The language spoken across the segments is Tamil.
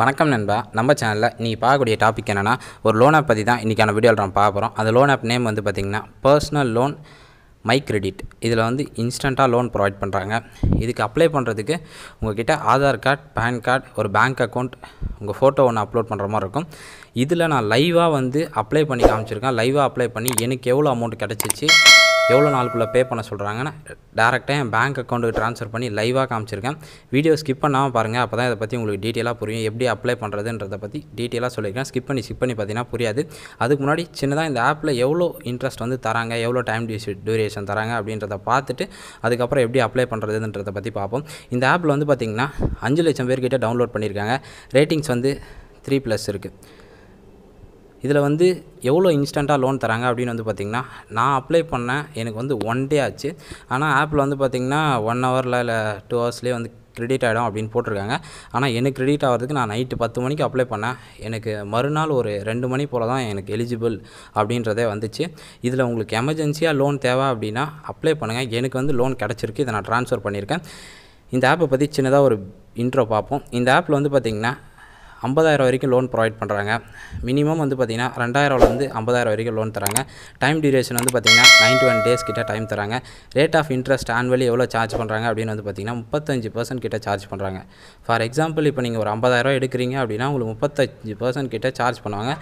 வணக்கம் நண்பா. நம்ம சேனலில் நீ பார்க்கக்கூடிய டாபிக் என்னென்னா ஒரு லோன் ஆப் பற்றி தான் இன்றைக்கான வீடியோவில் நம்ம பார்க்குறோம் அந்த லோன் ஆப் நேம் வந்து பார்த்திங்கன்னா பர்சனல் லோன் மை கிரெடிட் இதில் வந்து இன்ஸ்டண்ட்டாக லோன் ப்ரொவைட் பண்ணுறாங்க இதுக்கு அப்ளை பண்ணுறதுக்கு உங்ககிட்ட ஆதார் கார்டு பேன் கார்டு ஒரு பேங்க் அக்கௌண்ட் உங்கள் ஃபோட்டோ ஒன்று அப்லோட் பண்ணுற மாதிரி இருக்கும். இதில் நான் லைவாக வந்து அப்ளை பண்ணி காமிச்சிருக்கேன். லைவாக அப்ளை பண்ணி எனக்கு எவ்வளோ அமௌண்ட் கிடச்சிச்சு எவ்வளோ நாளுக்குள்ளே பே பண்ண சொல்கிறாங்கன்னு டேரெக்டாக என் பேங்க் அக்கௌண்ட்டுக்கு ட்ரான்ஸ்ஃபர் பண்ணி லைவாக காமிச்சிருக்கேன். வீடியோ ஸ்கிப் பண்ணாமல் பாருங்கள் அப்போ தான் இதை பற்றி உங்களுக்கு டீட்டெயிலாக புரியும். எப்படி அப்ளை பண்ணுறதுன்றதை பற்றி டீட்டெயிலாக சொல்லியிருக்கேன். ஸ்கிப் பண்ணி ஸ்கிப் பண்ணி பார்த்தீங்கன்னா புரியாது. அதுக்கு முன்னாடி சின்னதாக இந்த ஆப்பில் எவ்வளோ இன்ட்ரெஸ்ட் வந்து தராங்க எவ்வளோ டைம் டியூரேஷன் தராங்க அப்படின்றத பார்த்துட்டு அதுக்கப்புறம் எப்படி அப்ளை பண்ணுறதுன்றதை பற்றி பார்ப்போம். இந்த ஆப்பில் வந்து பார்த்திங்கன்னா அஞ்சு லட்சம் பேர்கிட்ட டவுன்லோட் பண்ணியிருக்காங்க. ரேட்டிங்ஸ் வந்து த்ரீ ப்ளஸ் இருக்குது இதில் வந்து எவ்வளோ இன்ஸ்டண்ட்டாக லோன் தராங்க அப்படின்னு வந்து பார்த்திங்கன்னா நான் அப்ளை பண்ணேன் எனக்கு வந்து ஒன் டே ஆச்சு. ஆனால் ஆப்பில் வந்து பார்த்திங்கன்னா ஒன் ஹவரில் இல்லை டூ ஹவர்ஸ்லேயே வந்து கிரெடிட் ஆகிடும் அப்படின்னு போட்டிருக்காங்க. ஆனால் எனக்கு கிரெடிட் ஆகிறதுக்கு நான் நைட்டு பத்து மணிக்கு அப்ளை பண்ணேன் எனக்கு மறுநாள் ஒரு ரெண்டு மணி போல் தான் எனக்கு எலிஜிபிள் அப்படின்றதே வந்துச்சு. இதில் உங்களுக்கு எமர்ஜென்சியாக லோன் தேவை அப்படின்னா அப்ளை பண்ணுங்கள் எனக்கு வந்து லோன் கிடச்சிருக்கு. இதை நான் ட்ரான்ஸ்ஃபர் பண்ணியிருக்கேன். இந்த ஆப்பை பற்றி சின்னதாக ஒரு இன்ட்ரோ பார்ப்போம். இந்த ஆப்பில் வந்து பார்த்திங்கன்னா ஐம்பதாயிரம் வரைக்கும் லோன் ப்ரொவைட் பண்ணுறாங்க மினிமம் வந்து பார்த்திங்கன்னா ரெண்டாயிரம்லேருந்து ஐம்பதாயிரம் வரைக்கும் லோன் தராங்க. டைம் டியூரேஷன் வந்து பார்த்திங்கன்னா நைன்டி ஒன் டேஸ் கிட்ட டைம் தராங்க. ரேட் ஆஃப் இன்ட்ரெஸ்ட் ஆன்வலி எவ்வளோ சார்ஜ் பண்ணுறாங்க அப்படின்னு வந்து பார்த்திங்கன்னா முப்பத்தஞ்சு பர்சன்ட் கிட்ட சார்ஜ் பண்ணுறாங்க ஃபார் எக்ஸாம்பிள் இப்போ நீங்கள் ஒரு ஐம்பதாயிரம் எடுக்கிறீங்க அப்படின்னா உங்களுக்கு முப்பத்தஞ்சு பர்சன்ட் கிட்ட சார்ஜ் பண்ணுவாங்க.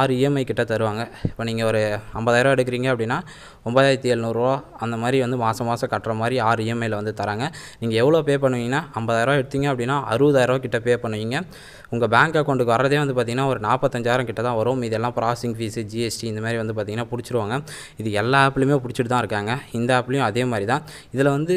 ஆறு இஎம்ஐ கிட்ட தருவாங்க. இப்போ நீங்கள் ஒரு ஐம்பதாயிரம் எடுக்கிறீங்க அப்படின்னா ஒம்பதாயிரத்தி எழுநூறுவா அந்த மாதிரி வந்து மாதம் மாதம் கட்டுற மாதிரி ஆறு இஎம்ஐயில் வந்து தராங்க. நீங்கள் எவ்வளோ பே பண்ணுவீங்கன்னா ஐம்பதாயிரம் எடுத்தீங்க அப்படின்னா அறுபதாயிரம் கிட்ட பே பண்ணுவீங்க. உங்கள் பேங்க் பேங்க் அக்கௌண்ட்டுக்கு வரதே வந்து பார்த்திங்கன்னா ஒரு நாற்பத்தஞ்சாயிரம் கிட்ட தான் வரும். இதெல்லாம் ப்ராசஸிங் ஃபீஸு ஜிஎஸ்டி இந்த மாதிரி வந்து பார்த்திங்கன்னா பிடிச்சிருவாங்க. இது எல்லா ஆப்லேயுமே பிடிச்சிட்டு தான் இருக்காங்க. இந்த ஆப்லேயும் அதே மாதிரி தான். இதில் வந்து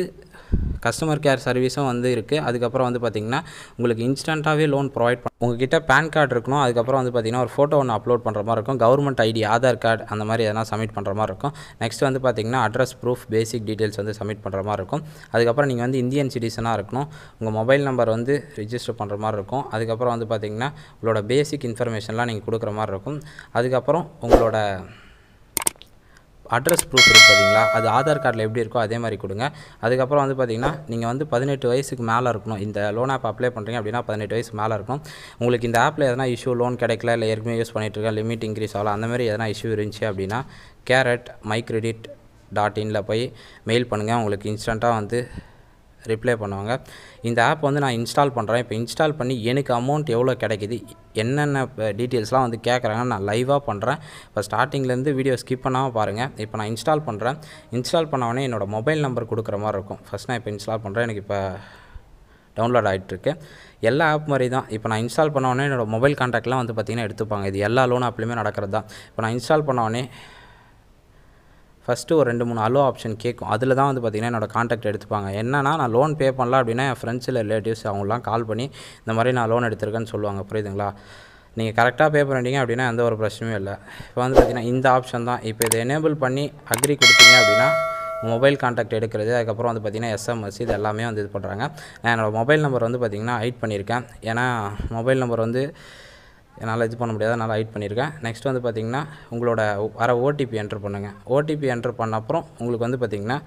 கஸ்டமர் கேர் சர்வீஸும் வந்து இருக்குது அதுக்கப்புறம் வந்து பார்த்திங்கன்னா உங்களுக்கு இன்ஸ்டண்ட்டாகவே லோன் ப்ரொவைட் பண்ண உங்ககிட்ட பேன் கார்டு இருக்கணும். அதுக்கப்புறம் வந்து பார்த்திங்கன்னா ஒரு ஃபோட்டோ ஒன்று அப்லோட் பண்ணுற மாதிரி இருக்கும். கவர்மெண்ட் ஐடி ஆதார் கார்டு அந்த மாதிரி எதனா சப்மிட் பண்ணுற மாதிரி இருக்கும். நெக்ஸ்ட் வந்து பார்த்திங்கன்னா அட்ரஸ் ப்ரூஃப் பேசிக் டீட்டெயில்ஸ் வந்து சப்மிட் பண்ணுற மாதிரி இருக்கும். அதுக்கப்புறம் நீங்கள் வந்து இந்தியன் சிட்டிசனாக இருக்கணும். உங்கள் மொபைல் நம்பர் வந்து ரிஜிஸ்டர் பண்ணுற மாதிரி இருக்கும். அதுக்கப்புறம் வந்து பார்த்திங்கன்னா உங்களோட பேசிக் இன்ஃபர்மேஷன்லாம் நீங்கள் கொடுக்குற மாதிரி இருக்கும். அதுக்கப்புறம் உங்களோட அட்ரஸ் ப்ரூஃப் இருக்குது பார்த்தீங்களா அது ஆதார் கார்டில் எப்படி இருக்கோ அதே மாதிரி கொடுங்க. அதுக்கப்புறம் வந்து பார்த்திங்கன்னா நீங்கள் வந்து பதினெட்டு வயசுக்கு மேலே இருக்கணும். இந்த லோன் ஆப் அப்ளை பண்ணுறீங்க அப்படின்னா பதினெட்டு வயசு மேலே இருக்கணும். உங்களுக்கு இந்த ஆப்பில் எதனா இஷ்யூ லோன் கிடைக்கல இல்லை ஏற்கனவே யூஸ் பண்ணிகிட்ருக்கேன் லிமிட் இன்க்ரீஸ் ஆகலாம் அந்த மாதிரி எதனா இஷ்யூ இருந்துச்சு அப்படின்னா care at my credit dot இனில் போய் மெயில் பண்ணுங்கள் உங்களுக்கு இன்ஸ்டண்ட்டாக வந்து ரிப்ளை பண்ணுவாங்க. இந்த ஆப் வந்து நான் இன்ஸ்டால் பண்ணுறேன் இப்போ இன்ஸ்டால் பண்ணி எனக்கு அமௌண்ட் எவ்வளோ கிடைக்குது? என்னென்ன டீட்டெயில்ஸ்லாம் வந்து கேட்குறாங்க நான் லைவாக பண்ணுறேன் இப்போ ஸ்டார்டிங்லேருந்து வீடியோ ஸ்கிப் பண்ணாமல் பாருங்கள் இப்போ நான் இன்ஸ்டால் பண்ணுறேன் இன்ஸ்டால் பண்ணவொடனே என்னோடய மொபைல் நம்பர் கொடுக்குற மாதிரி இருக்கும். ஃபஸ்ட் நான் இப்போ இன்ஸ்டால் பண்ணுறேன் எனக்கு இப்போ டவுன்லோட் ஆகிட்டுருக்கு எல்லா ஆப் மாதிரி தான். இப்போ நான் இன்ஸ்டால் பண்ணவொடனே என்னோடய மொபைல் கான்டாக்ட்லாம் வந்து பார்த்திங்கன்னா எடுத்துப்பாங்க. இது எல்லா லோன் ஆப்லேயுமே நடக்கிறது தான் இப்போ நான் இன்ஸ்டால் பண்ணவொடனே ஃபஸ்ட்டு ஒரு ரெண்டு மூணு அலோ ஆப்ஷன் கேட்கும் அதில் தான் வந்து பார்த்திங்கன்னா என்னோடய காண்டாக்ட் எடுத்துப்பாங்க. என்னன்னா நான் லோன் பே பண்ணலாம் அப்படின்னா என் ஃப்ரெண்ட்ஸில் ரிலேட்டிவ்ஸ் அவங்களாம் கால் பண்ணி இந்த மாதிரி நான் லோன் எடுத்திருக்கேன்னு சொல்லுவாங்க. புரியுதுங்களா? நீங்கள் கரெக்டாக பே பண்ணிட்டீங்க அப்படின்னா எந்த ஒரு பிரச்சனையும் இல்லை. இப்போ வந்து பார்த்திங்கன்னா இந்த ஆப்ஷன் தான். இப்போ இதை எனேபிள் பண்ணி அக்ரி கொடுத்தீங்க அப்படின்னா மொபைல் காண்டாக்ட் எடுக்கிறது அதுக்கப்புறம் வந்து பார்த்திங்கன்னா எஸ்எம்எஸ் இது எல்லாமே வந்து இது பண்ணுறாங்க நான் என்னோடய மொபைல் நம்பர் வந்து பார்த்திங்கன்னா ஹைட் பண்ணியிருக்கேன். ஏன்னா மொபைல் நம்பர் வந்து என்னால் இது பண்ண முடியாது அதனால் ஹைட் பண்ணியிருக்கேன். நெக்ஸ்ட் வந்து பார்த்திங்கன்னா உங்களோட வர ஓடிபி என்ட்ரு பண்ணுங்கள் ஓடிபி என்ட்ரு பண்ண அப்புறம் உங்களுக்கு வந்து பார்த்திங்கன்னா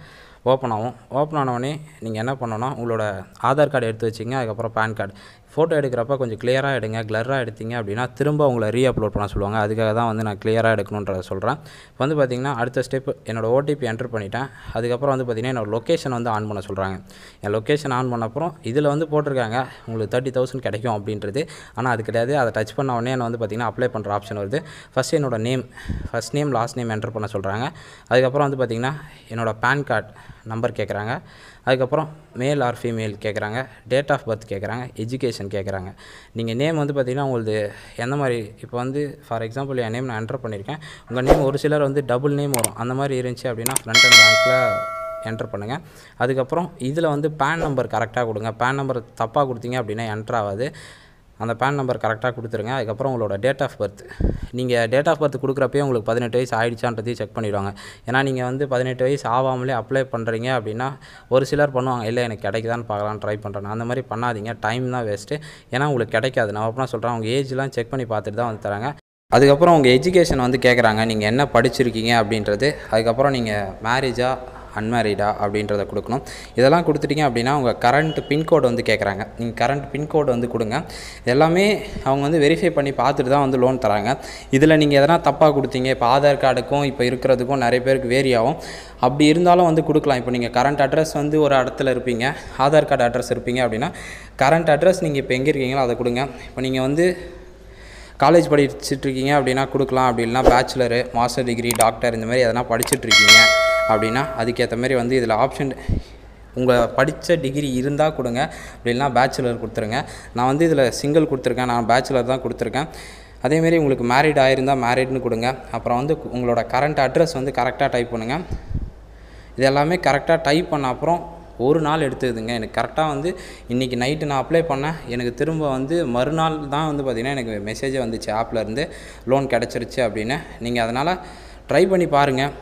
ஓப்பன் ஆகும். ஓப்பன் ஆனவொடனே நீங்கள் என்ன பண்ணணும்னா உங்களோட ஆதார் கார்டு எடுத்து வச்சிங்க அதுக்கப்புறம் பேன் கார்டு ஃபோட்டோ எடுக்கிறப்ப கொஞ்சம் கிளியராக எடுங்க கிளராக எடுத்தீங்க அப்படின்னா திரும்ப உங்களை ரீ அப்லோட் பண்ண சொல்லுவாங்க. அதுக்காக தான் வந்து நான் கிளியராக எடுக்கணுன்றதை சொல்கிறேன் இப்போ வந்து பார்த்திங்கன்னா அடுத்த ஸ்டெப் என்னோடய ஓடிபி என்ட்ரு பண்ணிட்டேன். அதுக்கப்புறம் வந்து பார்த்திங்கன்னா என்னோடய லொக்கேஷன் வந்து ஆன் பண்ண சொல்கிறாங்க என் லொக்கேஷன் ஆன் பண்ண அப்புறம் இதில் வந்து போட்டிருக்காங்க. உங்களுக்கு தேர்ட்டி தௌசண்ட் கிடைக்கும் அப்படின்றது. ஆனால் அது கிடையாது. அதை டச் பண்ண உடனே என்ன வந்து பார்த்திங்கன்னா அப்ளை பண்ணுற ஆப்ஷன் வருது. ஃபஸ்ட்டு என்னோடய name first name last name enter பண்ண சொல்கிறாங்க அதுக்கப்புறம் வந்து பார்த்திங்கன்னா என்னோடய பேன் கார்டு நம்பர் கேட்குறாங்க. அதுக்கப்புறம் மேல் ஆர் ஃபீமேல் கேட்குறாங்க. டேட் ஆஃப் பர்த் கேட்குறாங்க. எஜுகேஷன் கேட்குறாங்க. நீங்கள் நேம் வந்து பார்த்திங்கன்னா உங்களுது எந்த மாதிரி இப்போ வந்து ஃபார் எக்ஸாம்பிள் என் நேம் நான் என்டர் பண்ணியிருக்கேன். உங்கள் நேம் ஒரு சிலர் வந்து டபுள் நேம் வரும். அந்த மாதிரி இருந்துச்சு அப்படின்னா ஃப்ரண்ட் அண்ட் பேங்க்கில் என்டர் பண்ணுங்கள் அதுக்கப்புறம் இதில் வந்து பேன் நம்பர் கரெக்டாக கொடுங்க. பேன் நம்பர் தப்பாக கொடுத்தீங்க அப்படின்னா என்ட்ரு ஆகாது. அந்த பேன் நம்பர் கரெக்டாக கொடுத்துருங்க. அதுக்கப்புறம் உங்களோட டேட் ஆஃப் பர்த் நீங்கள் டேட் ஆஃப் பர்த் கொடுக்குறப்பே உங்களுக்கு பதினெட்டு வயசு ஆகிடுச்சான்றதையும் செக் பண்ணிவிடுவாங்க ஏன்னா நீங்கள் வந்து பதினெட்டு வயசு ஆகாமலே அப்ளை பண்ணுறீங்க அப்படின்னா ஒரு சிலர் பண்ணுவாங்க இல்லை எனக்கு கிடைக்குதான்னு பார்க்கலான்னு ட்ரை பண்ணுறேன் அந்த மாதிரி பண்ணாதீங்க. டைம் தான் வேஸ்ட்டு ஏன்னா உங்களுக்கு கிடைக்காது. நான் அப்படின்னா சொல்கிறேன் அவங்க ஏஜ்லாம் செக் பண்ணி பார்த்துட்டு தான் வந்து தராங்க. அதுக்கப்புறம் உங்கள் எஜுகேஷன் வந்து கேட்குறாங்க நீங்கள் என்ன படிச்சிருக்கீங்க அப்படின்றது. அதுக்கப்புறம் நீங்கள் மேரேஜாக அன்மேரிடா அப்படின்றத கொடுக்கணும். இதெல்லாம் கொடுத்துட்டீங்க அப்படின்னா உங்கள் கரண்ட் பின்கோடு வந்து கேட்குறாங்க நீங்கள் கரண்ட் பின்கோடு வந்து கொடுங்க. எல்லாமே அவங்க வந்து வெரிஃபை பண்ணி பார்த்துட்டு தான் வந்து லோன் தராங்க. இதில் நீங்கள் எதனா தப்பாக கொடுத்தீங்க இப்போ ஆதார் கார்டுக்கும் இப்போ இருக்கிறதுக்கும் நிறைய பேருக்கு வேரி ஆகும். அப்படி இருந்தாலும் வந்து கொடுக்கலாம். இப்போ நீங்கள் கரண்ட் அட்ரஸ் வந்து ஒரு இடத்துல இருப்பீங்க ஆதார் கார்டு அட்ரஸ் இருப்பீங்க அப்படின்னா கரண்ட் அட்ரஸ் நீங்கள் இப்போ எங்கே இருக்கீங்களோ அதை கொடுங்க. இப்போ நீங்கள் வந்து காலேஜ் படிச்சுட்ருக்கீங்க அப்படின்னா கொடுக்கலாம். அப்படி இல்லைனா பேச்சுலரு மாஸ்டர் டிகிரி டாக்டர் இந்த மாதிரி எதனா படிச்சுட்ருக்கீங்க அப்படின்னா அதுக்கேற்ற மாதிரி வந்து இதில் ஆப்ஷன் உங்கள் படித்த டிகிரி இருந்தால் கொடுங்க. அப்படி பேச்சுலர் கொடுத்துருங்க. நான் வந்து இதில் சிங்கிள் கொடுத்துருக்கேன். நான் பேச்சுலர் தான் கொடுத்துருக்கேன். அதேமாரி உங்களுக்கு மேரிட் ஆயிருந்தால் மேரிட்னு கொடுங்க. அப்புறம் வந்து உங்களோட கரண்ட் அட்ரஸ் வந்து கரெக்டாக டைப் பண்ணுங்கள் இது எல்லாமே கரெக்டாக டைப் பண்ண அப்புறம் ஒரு நாள் எடுத்துக்குதுங்க எனக்கு கரெக்டாக வந்து இன்றைக்கி நைட்டு நான் அப்ளை பண்ணேன். எனக்கு திரும்ப வந்து மறுநாள் தான் வந்து பார்த்திங்கன்னா எனக்கு மெசேஜே வந்துச்சு. ஆப்லேருந்து லோன் கிடச்சிருச்சு அப்படின்னு. நீங்கள் அதனால் ட்ரை பண்ணி பாருங்கள்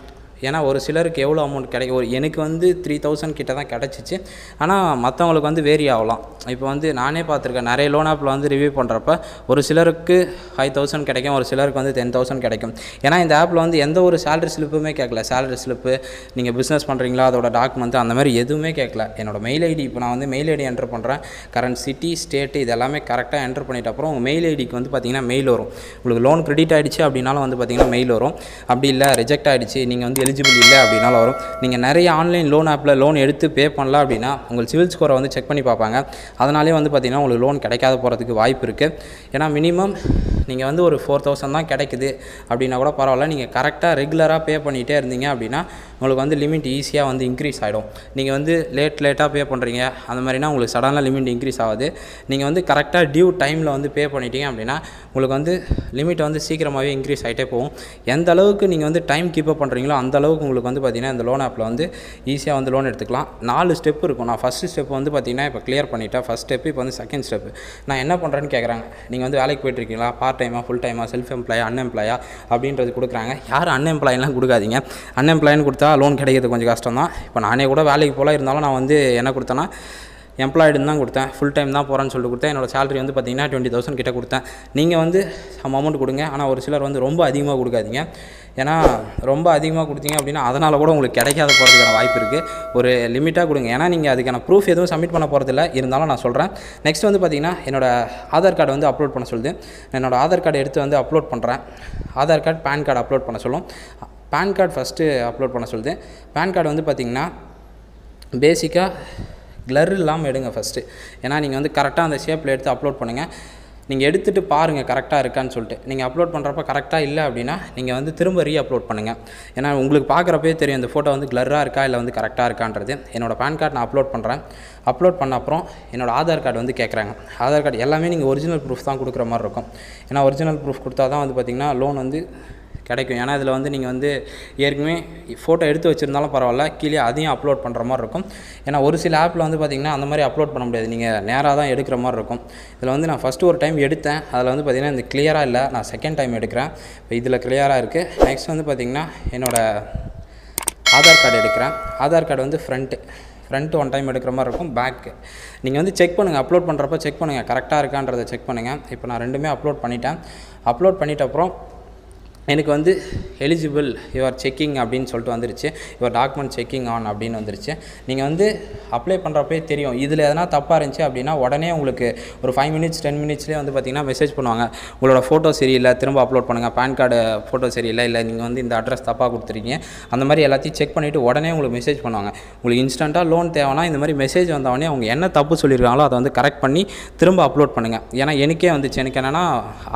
ஏன்னா ஒரு சிலருக்கு எவ்வளோ அமௌண்ட் கிடைக்கும் ஒரு எனக்கு வந்து த்ரீ தௌசண்ட் கிட்ட தான் கிடச்சிச்சு. ஆனால் மற்றவங்களுக்கு வந்து வேரி ஆகலாம். இப்போ வந்து நானே பார்த்துருக்கேன் நிறைய லோன் ஆப்பில் வந்து ரிவ்யூ பண்ணுறப்ப ஒரு சிலருக்கு ஃபைவ் தௌசண்ட் கிடைக்கும் ஒரு சிலருக்கு வந்து டென் தௌசண்ட் கிடைக்கும். ஏன்னா இந்த ஆப்பில் வந்து எந்த ஒரு சேலரி ஸ்லிப்புமே கேட்கல சேலரி ஸ்லிப்பு நீங்கள் பிஸ்னஸ் பண்ணுறீங்களா அதோட டாக்குமெண்ட் அந்த மாதிரி எதுவுமே கேட்கல என்னோடய மெயில் ஐடி இப்போ நான் வந்து மெயில் ஐடி என்டர் பண்ணுறேன் கரண்ட் சிட்டி ஸ்டேட்டு இது எல்லாமே கரெக்டாக என்டர் பண்ணிட்ட அப்புறம் உங்கள் மெயில் ஐடிக்கு வந்து பார்த்தீங்கன்னா மெயில் வரும். உங்களுக்கு லோன் கிரெடிட் ஆகிடுச்சு அப்படின்னாலும் வந்து பார்த்தீங்கன்னா மெயில் வரும். அப்படி இல்லை ரிஜெக்ட் ஆகிடுச்சு நீங்கள் வந்து எலிஜிபிள் இல்லை அப்படின்னாலும் வரும். நீங்கள் நிறைய ஆன்லைன் லோன் ஆப்பில் லோன் எடுத்து பே பண்ணல அப்படின்னா உங்கள் சிவில் ஸ்கோரை வந்து செக் பண்ணி பார்ப்பாங்க. அதனாலே வந்து பார்த்தீங்கன்னா உங்களுக்கு லோன் கிடைக்காத போகிறதுக்கு வாய்ப்பு இருக்குது ஏன்னா மினிமம் நீங்கள் வந்து ஒரு ஃபோர் தௌசண்ட் தான் கிடைக்குது அப்படின்னா கூட பரவாயில்ல. நீங்கள் கரெக்டாக ரெகுலராக பே பண்ணிகிட்டே இருந்தீங்க அப்படின்னா உங்களுக்கு வந்து லிமிட் ஈஸியாக வந்து இன்க்ரீஸ் ஆகிடும் நீங்கள் வந்து லேட் லேட்டாக பே பண்ணுறீங்க அந்த மாதிரினா உங்களுக்கு சடனாக லிமிட் இன்க்ரீஸ் ஆகுது. நீங்கள் வந்து கரெக்டாக டியூ டைமில் வந்து பே பண்ணிட்டீங்க அப்படின்னா உங்களுக்கு வந்து லிமிட் வந்து சீக்கிரமாகவே இன்க்ரீஸ் ஆகிட்டே போகும். எந்த அளவுக்கு நீங்கள் வந்து டைம் கீப் அப் பண்ணுறீங்களோ அந்த அளவுக்கு உங்களுக்கு வந்து பார்த்திங்கன்னா இந்த லோன் ஆப்பில் வந்து ஈஸியாக வந்து லோன் எடுத்துக்கலாம். நாலு ஸ்டெப் இருக்கும். நான் ஃபஸ்ட்டு ஸ்டெப் வந்து பார்த்திங்கன்னா இப்போ கிளியர் பண்ணிட்டேன். ஃபஸ்ட் ஸ்டெப் இப்போ வந்து செகண்ட் ஸ்டெப் நான் என்ன பண்ணுறேன்னு கேட்குறாங்க நீங்கள் வந்து வேலைக்கு போயிட்டுருக்கீங்களா? பார்ட் டைமாக ஃபுல் டைமாக செல்ஃப் எம்ப்ளாயா அன்எம்ப்ளாயா அப்படின்றது கொடுக்குறாங்க. யாரும் அன்எம்ப்ளாயெலாம் கொடுக்காதீங்க. அன்எம்ப்ளாயின்னு கொடுத்தா லோன் கிடைக்கிறது கொஞ்சம் கஷ்டம் தான் இப்போ நானே கூட வேலைக்கு போகல இருந்தாலும் நான் வந்து என்ன கொடுத்தேன்னா எம்ப்ளாய்டுன்னு தான் கொடுத்தேன். ஃபுல் டைம் தான் போகிறேன்னு சொல்லிட்டு கொடுத்தேன். என்னோட சேலரி வந்து பார்த்தீங்கன்னா டுவெண்ட்டி தௌசண்ட் கிட்ட கொடுத்தேன். நீங்கள் வந்து சம் அமௌண்ட் கொடுங்க. ஆனால் ஒரு சிலர் வந்து ரொம்ப அதிகமாக கொடுக்காதீங்க. ஏன்னா ரொம்ப அதிகமாக கொடுத்தீங்க அப்படின்னா அதனால் கூட உங்களுக்கு கிடைக்காத போகிறதுக்கான வாய்ப்பு இருக்குது ஒரு லிமிட்டாக கொடுங்க. ஏன்னா நீங்கள் அதுக்கான ப்ரூஃப் எதுவும் சப்மிட் பண்ண போகிறதில்ல இருந்தாலும் நான் சொல்கிறேன் நெக்ஸ்ட் வந்து பார்த்திங்கன்னா என்னோடய ஆதார் கார்டு வந்து அப்லோட் பண்ண சொல்லுது. என்னோடய ஆதார் கார்டு எடுத்து வந்து அப்லோட் பண்ணுறேன் Aadhaar card PAN card upload பண்ண சொல்லும். பேன் கார்டு ஃபஸ்ட்டு அப்லோட் பண்ண சொல்லுது. பேன் கார்டு வந்து பார்த்திங்கன்னா பேசிக்காக க்ளர் இல்லாமல் எடுங்க ஃபஸ்ட்டு ஏன்னா நீங்கள் வந்து கரெக்டாக அந்த ஷேப்பில் எடுத்து அப்லோட் பண்ணுங்கள் நீங்கள் எடுத்துகிட்டு பாருங்கள் கரெக்டாக இருக்கான்னு சொல்லிட்டு. நீங்கள் அப்லோட் பண்ணுறப்ப கரெக்டாக இல்லை அப்படின்னா நீங்கள் வந்து திரும்ப ரீ அப்லோட் பண்ணுங்கள் ஏன்னா உங்களுக்கு பார்க்குறப்பே தெரியும் இந்த ஃபோட்டோ வந்து க்ளராக இருக்கா இல்லை வந்து கரெக்டாக இருக்கான்றது. என்னோடய பேன் கார்டு நான் அப்லோட் பண்ணுறேன் அப்லோட் பண்ண அப்புறம் என்னோடய ஆதார் கார்டு வந்து கேட்குறாங்க ஆதார் கார்டு எல்லாமே நீங்கள் ஒரிஜினல் ப்ரூஃப் தான் கொடுக்குற மாதிரி இருக்கும். ஏன்னா ஒரிஜினல் ப்ரூஃப் கொடுத்தா தான் வந்து பார்த்திங்கன்னா லோன் வந்து கிடைக்கும். ஏன்னா இதில் வந்து நீங்கள் வந்து ஏற்கனவே ஃபோட்டோ எடுத்து வச்சுருந்தாலும் பரவாயில்ல. கீழே அதையும் அப்லோட் பண்ணுற மாதிரி இருக்கும். ஏன்னா ஒரு சில ஆப்பில் வந்து பார்த்திங்கன்னா அந்த மாதிரி அப்லோட் பண்ண முடியாது. நீங்கள் நேராக தான் எடுக்கிற மாதிரி இருக்கும். இதில் வந்து நான் ஃபஸ்ட்டு ஒரு டைம் எடுத்தேன். அதில் வந்து பார்த்திங்கன்னா இந்த கிளியராக இல்லை. நான் செகண்ட் டைம் எடுக்கிறேன். இப்போ இதில் கிளியராக இருக்குது நெக்ஸ்ட் வந்து பார்த்திங்கன்னா என்னோடய ஆதார் கார்டு எடுக்கிறேன். ஆதார் கார்டு வந்து ஃப்ரண்ட்டு ஃப்ரண்ட் ஒன் டைம் எடுக்கிற மாதிரி இருக்கும். பேக்கு நீங்கள் வந்து செக் பண்ணுங்கள் அப்லோட் பண்ணுறப்ப செக் பண்ணுங்கள் கரெக்டாக இருக்கான்றதை செக் பண்ணுங்கள் இப்போ நான் ரெண்டுமே அப்லோட் பண்ணிட்டேன். அப்லோட் பண்ணிட்ட அப்புறம் எனக்கு வந்து எலிஜிபிள் யுவர் செக்கிங் அப்படின்னு சொல்லிட்டு வந்துருச்சு. யுவர் டாக்குமெண்ட் செக்கிங் ஆன் அப்படின்னு வந்துருச்சு. நீங்கள் வந்து அப்ளை பண்ணுறப்பே தெரியும். இதில் எதனா தப்பாக இருந்துச்சு அப்படின்னா உடனே உங்களுக்கு ஒரு ஃபைவ் மினிட்ஸ் டென் மினிட்ஸ்லேயே வந்து பார்த்திங்கன்னா மெசேஜ் பண்ணுவாங்க. உங்களோட ஃபோட்டோ சரியில்லை திரும்ப அப்லோட் பண்ணுங்கள் பேன் கார்டு ஃபோட்டோ சரியில்லை இல்லை நீங்கள் வந்து இந்த அட்ரஸ் தப்பாக கொடுத்துருக்கீங்க. அந்த மாதிரி எல்லாத்தையும் செக் பண்ணிவிட்டு உடனே உங்களுக்கு மெசேஜ் பண்ணுவாங்க. உங்களுக்கு இன்ஸ்டண்ட்டாக லோன் தேவைன்னா இந்த மாதிரி மெசேஜ் வந்தவொடனே அவங்க என்ன தப்பு சொல்லியிருக்காங்களோ அதை வந்து கரெக்ட் பண்ணி திரும்ப அப்லோட் பண்ணுங்கள் ஏன்னா எனக்கே வந்துச்சு. எனக்கு என்னென்னா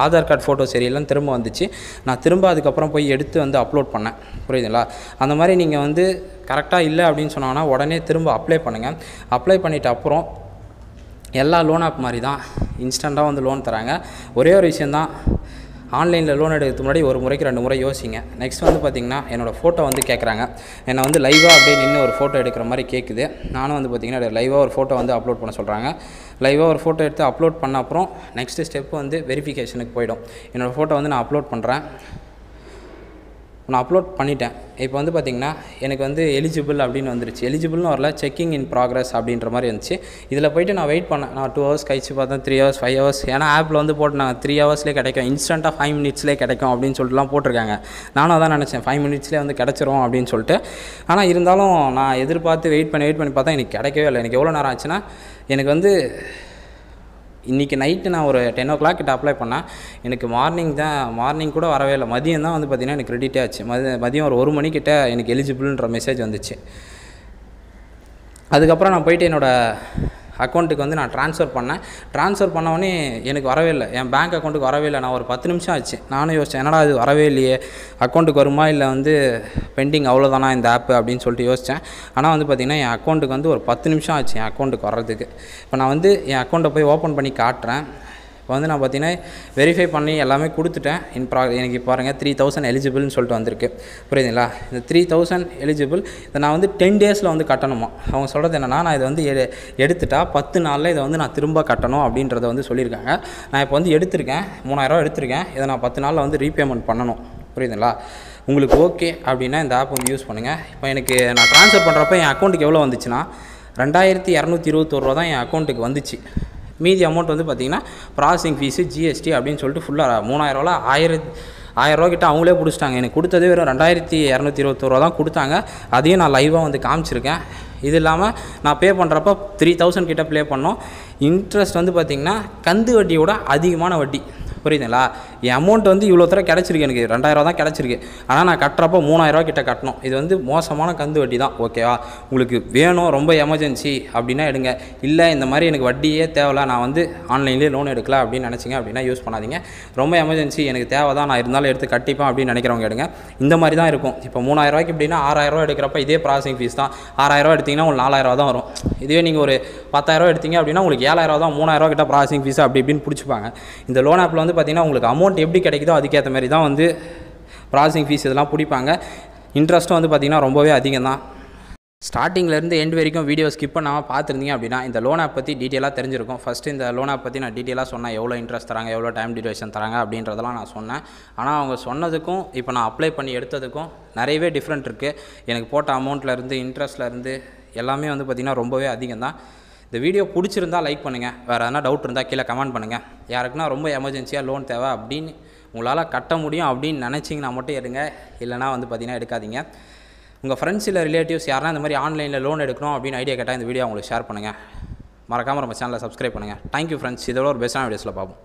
ஆதார் கார்டு ஃபோட்டோ சரியில்லைன்னு திரும்ப வந்துச்சு. நான் திரும்ப திரும்ப அதுக்கப்புறம் போய் எடுத்து வந்து அப்லோட் பண்ணேன். புரியுதுங்களா? அந்த மாதிரி நீங்கள் வந்து கரெக்டாக இல்லை அப்படின்னு சொன்னாங்கன்னா உடனே திரும்ப அப்ளை பண்ணுங்கள் அப்ளை பண்ணிவிட்டு அப்புறம் எல்லா லோன் ஆப் மாதிரி தான் இன்ஸ்டண்ட்டாக வந்து லோன் தராங்க. ஒரே ஒரு விஷயந்தான் ஆன்லைனில் லோன் எடுக்கிறதுக்கு முன்னாடி ஒரு முறைக்கு ரெண்டு முறை யோசிங்க. நெக்ஸ்ட் வந்து பார்த்திங்கன்னா என்னோடய ஃபோட்டோ வந்து கேட்குறாங்க என்னை வந்து லைவாக அப்படியே நின்று ஒரு ஃபோட்டோ எடுக்கிற மாதிரி கேட்குது நானும் வந்து பார்த்திங்கன்னா லைவாக ஒரு ஃபோட்டோ வந்து அப்லோட் பண்ண சொல்கிறாங்க லைவாக ஒரு ஃபோட்டோ எடுத்து அப்லோட் பண்ண அப்புறம் நெக்ஸ்ட்டு ஸ்டெப் வந்து வெரிஃபிகேஷனுக்கு போயிடும். என்னோடய ஃபோட்டோ வந்து நான் அப்லோட் பண்ணுறேன் நான் அப்லோட் பண்ணிட்டேன். இப்போ வந்து பார்த்திங்கன்னா எனக்கு வந்து எலிஜிபிள் அப்படின்னு வந்துருச்சு. எலிஜிபிள்னு வரல செக்கிங் இன் ப்ராக்ரஸ் அப்படின்ற மாதிரி இருந்துச்சு இதில் போயிட்டு நான் வெயிட் பண்ணேன். நான் டூ ஹவர்ஸ் கழிச்சு பார்த்தேன் த்ரீ ஹவர்ஸ் ஃபைவ் ஹவர்ஸ் ஏன்னா ஆப்பில் வந்து போட்டு நாங்கள் த்ரீ ஹவர்ஸ்லேயே கிடைக்கும். இன்ஸ்டண்ட்டாக ஃபைவ் மினிட்ஸ்லேயே கிடைக்கும் அப்படின்னு சொல்லிட்டுலாம் போட்டிருக்காங்க. நானும் அதான் நினச்சேன் ஃபைவ் மினிட்ஸ்லேயே வந்து கிடச்சிரும் அப்படின்னு சொல்லிட்டு. ஆனால் இருந்தாலும் நான் எதிர்பார்த்து வெயிட் பண்ணி வெயிட் பண்ணி பார்த்தா எனக்கு கிடைக்கவே இல்லை. எனக்கு எவ்வளோ நேரம் ஆச்சுன்னா எனக்கு வந்து இன்றைக்கி நைட்டு நான் ஒரு டென் ஓ கிளாக் கிட்ட அப்ளை பண்ணேன் எனக்கு மார்னிங் தான் மார்னிங் கூட வரவே இல்லை. மதியம் தான் வந்து பார்த்திங்கன்னா எனக்கு கிரெடிட்டே ஆச்சு. மதிய மதியம் ஒரு ஒரு மணிக்கிட்ட எனக்கு எலிஜிபிள்ன்ற மெசேஜ் வந்துச்சு. அதுக்கப்புறம் நான் போயிட்டு என்னோடய அக்கௌண்ட்டுக்கு வந்து நான் ட்ரான்ஸ்ஃபர் பண்ணேன். ட்ரான்ஸ்ஃபர் பண்ணவொடனே எனக்கு வரவே இல்லை. என் பேங்க் அக்கௌண்ட்டுக்கு வரவே இல்லை. நான் ஒரு பத்து நிமிஷம் ஆச்சு. நானும் யோசித்தேன் என்னடா அது வரவே இல்லையே. அக்கௌண்ட்டுக்கு வருமா? இல்லை வந்து பெண்டிங் அவ்வளோதானா இந்த ஆப்பு அப்படின்னு சொல்லிட்டு யோசித்தேன் ஆனால் வந்து பார்த்திங்கன்னா என் அக்கௌண்ட்டுக்கு வந்து ஒரு பத்து நிமிஷம் ஆச்சு என் அக்கௌண்ட்டுக்கு வர்றதுக்கு. இப்போ நான் வந்து என் அக்கௌண்ட்டை போய் ஓப்பன் பண்ணி காட்டுறேன். இப்போ வந்து நான் பார்த்தீங்கன்னா வெரிஃபை பண்ணி எல்லாமே கொடுத்துட்டேன். இன் ப்ரா எனக்கு பாருங்கள் த்ரீ தௌசண்ட் எலிஜிபிள்னு சொல்லிட்டு வந்திருக்கு. புரியுதுங்களா? இந்த த்ரீ தௌசண்ட் எலிஜிபிள் இதை நான் வந்து டென் டேஸில் வந்து கட்டணுமா? அவங்க சொல்கிறது என்னென்னா நான் இதை வந்து எடு எடுத்துட்டா பத்து நாளில் இதை வந்து நான் திரும்ப கட்டணும் அப்படின்றத வந்து சொல்லியிருக்காங்க. நான் இப்போ வந்து எடுத்திருக்கேன் மூணாயிரரூவா எடுத்திருக்கேன். இதை நான் பத்து நாளில் வந்து ரீபேமெண்ட் பண்ணணும். புரியுதுங்களா? உங்களுக்கு ஓகே அப்படின்னா இந்த ஆப் வந்து யூஸ் பண்ணுங்கள் இப்போ எனக்கு நான் ட்ரான்ஸ்ஃபர் பண்ணுறப்ப என் அக்கௌண்ட்டுக்கு எவ்வளோ வந்துச்சுன்னா ரெண்டாயிரத்தி இரநூத்தி இருபத்தோரு ரூபா தான் என் அக்கௌண்ட்டுக்கு வந்துச்சு. மீதி அமௌண்ட் வந்து பார்த்திங்கன்னா ப்ராசஸிங் ஃபீஸு ஜிஎஸ்டி அப்படின்னு சொல்லிட்டு ஃபுல்லாக மூணாயிரரூவா ஆயிரத்தி ஆயிரரூவா கிட்ட அவங்களே பிடிச்சிட்டாங்க. எனக்கு கொடுத்ததே வெறும் ரெண்டாயிரத்தி இரநூத்தி இருபத்தோருவா தான் கொடுத்தாங்க. அதையும் நான் லைவாக வந்து காமிச்சிருக்கேன். இது இல்லாமல் நான் பே பண்ணுறப்ப த்ரீ தௌசண்ட் கிட்டே ப்ளே பண்ணோம். இன்ட்ரெஸ்ட் வந்து பார்த்திங்கன்னா கந்து வட்டியோட அதிகமான வட்டி. புரியுதுங்களா? என் அமௌண்ட் வந்து இவ்வளோ தூரம் கிடச்சிருக்கு எனக்கு. ரெண்டாயிரரூவா தான் கிடச்சிருக்கு. ஆனால் நான் கட்டுறப்போ மூணாயிரரூவா கிட்ட கட்டணும். இது வந்து மோசமான கந்து வட்டி தான். ஓகேவா உங்களுக்கு வேணும் ரொம்ப எமர்ஜென்சி அப்படின்னா எடுங்க. இல்லை இந்த மாதிரி எனக்கு வட்டியே தேவையில்ல. நான் வந்து ஆன்லைன்லேயே லோன் எடுக்கல அப்படின்னு நினச்சிங்க அப்படின்னா யூஸ் பண்ணாதீங்க. ரொம்ப எமர்ஜென்சி எனக்கு தேவை தான் நான் இருந்தாலும் எடுத்து கட்டிப்பேன் அப்படின்னு நினைக்கிறவங்க எடுங்க. இந்த மாதிரி தான் இருக்கும். இப்போ மூணாயிரரூவாய்க்கு எப்படின்னா ஆறாயிரரூவா எடுக்கிறப்ப இதே ப்ராசஸிங் ஃபீஸ் தான். ஆறாயிரரூவா எடுத்திங்கன்னா உங்களுக்கு நாலாயிரரூவா தான் வரும். இதுவே நீங்கள் ஒரு பத்தாயிரரூவா எடுத்தீங்க அப்படின்னா உங்களுக்கு ஏழாயிரரூவா தான் மூணாயிரரூவா கிட்ட ப்ராசஸிங் ஃபீஸ் அப்படி இப்படின்னு பிடிச்சிப்பாங்க. இந்த லோன் ஆப்பில் வந்து பார்த்திங்கன்னா உங்களுக்கு அமௌண்ட் எப்படி கிடைக்குதோ அதுக்கேற்ற மாதிரி தான் வந்து ப்ராசஸிங் ஃபீஸ் இதெல்லாம் பிடிப்பாங்க. இன்ட்ரெஸ்ட்டும் வந்து பார்த்திங்கன்னா ரொம்பவே அதிகம் தான். ஸ்டார்டிங்லேருந்து எண்ட் வரைக்கும் வீடியோ ஸ்கிப் பண்ணாமல் பார்த்துருந்தீங்க அப்படின்னா இந்த லோன் ஆப் பற்றி டீட்டெயிலாக தெரிஞ்சிருக்கும். ஃபஸ்ட்டு இந்த லோன் ஆப் பற்றி நான் டீட்டெயிலாக சொன்னேன் எவ்வளோ இன்ட்ரெஸ்ட் தராங்க எவ்வளோ டைம் டியூரேஷன் தராங்க அப்படின்றதெல்லாம் நான் சொன்னேன். ஆனால் அவங்க சொன்னதுக்கும் இப்போ நான் அப்ளை பண்ணி எடுத்ததுக்கும் நிறையவே டிஃப்ரெண்ட் இருக்குது எனக்கு போட்ட அமௌண்ட்லேருந்து இன்ட்ரெஸ்ட்லேருந்து எல்லாமே வந்து பார்த்திங்கன்னா ரொம்பவே அதிகம் தான். இந்த வீடியோ பிடிச்சிருந்தா லைக் பண்ணுங்கள் வேறு எதனா டவுட் இருந்தால் கீழே கமெண்ட் பண்ணுங்கள் யாருக்குன்னா ரொம்ப எமர்ஜென்சியாக லோன் தேவை அப்படின்னு உங்களால் கட்ட முடியும் அப்படின்னு நினச்சிங்கன்னா மட்டும் எடுங்க. இல்லைனா வந்து பார்த்திங்கன்னா எடுக்காதீங்க. உங்கள் ஃப்ரெண்ட்ஸ் இல்லை ரிலேட்டிவ்ஸ் யாருனா இந்த மாதிரி ஆன்லைனில் லோன் எடுக்கணும் அப்படின்னு ஐடியா கேட்டால் இந்த வீடியோ உங்களுக்கு ஷேர் பண்ணுங்கள் மறக்காமல் நம்ம சேனலை சப்ஸ்கிரைப் பண்ணுங்கள் தேங்க்யூ ஃப்ரெண்ட்ஸ் இதோட ஒரு பெஸ்ட்டான வீடியோஸில் பார்ப்போம்.